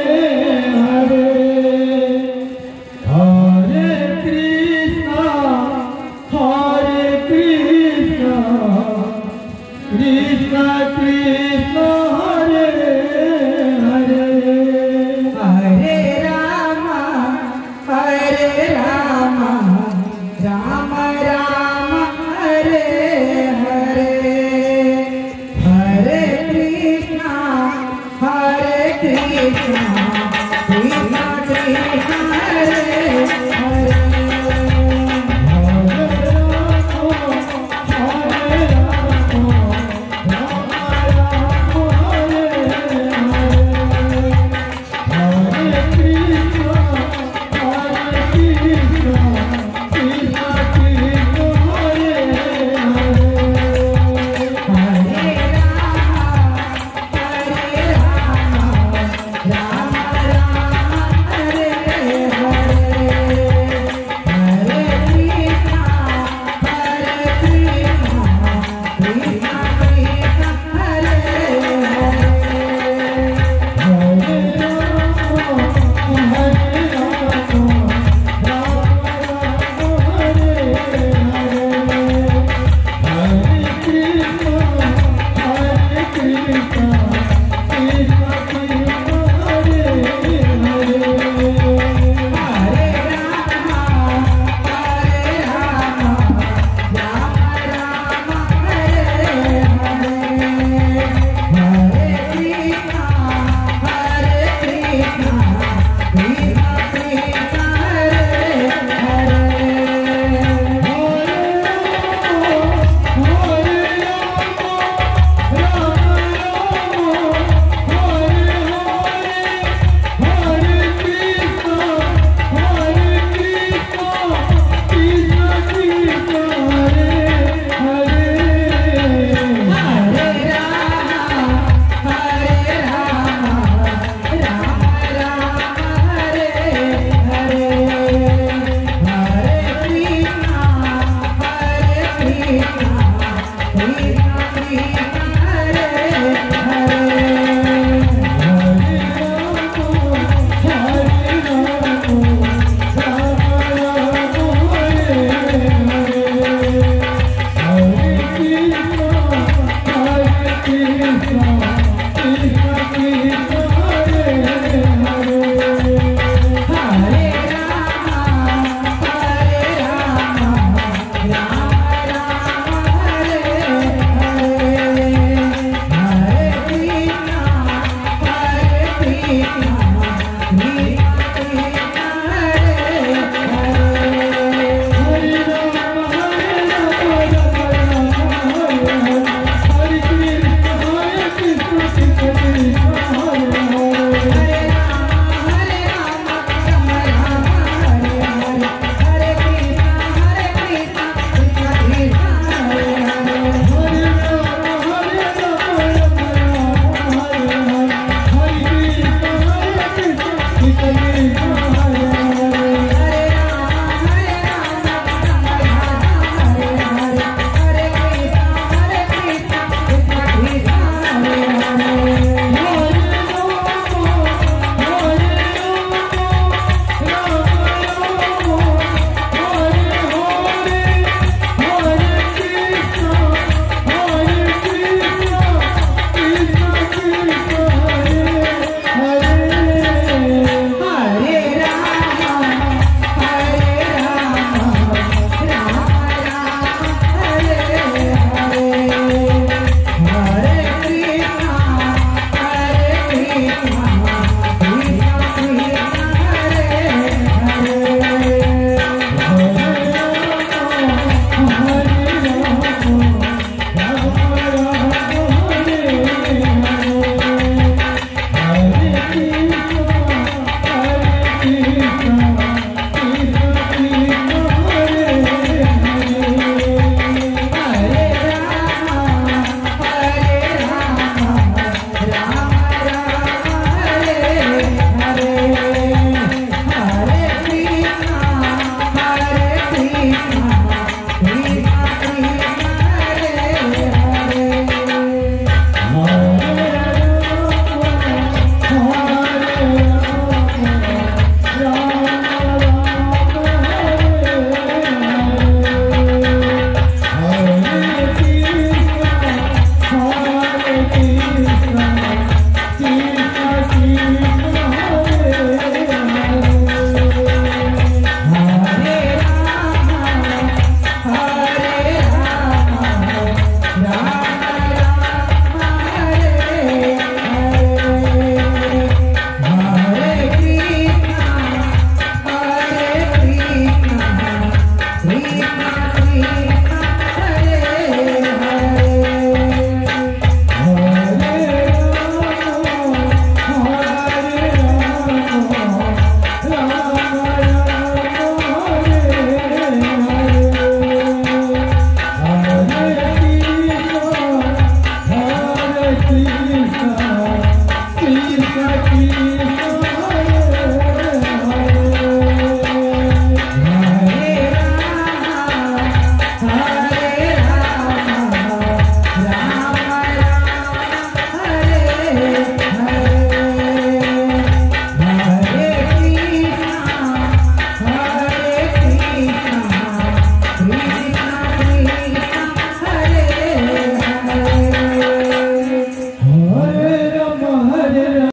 হে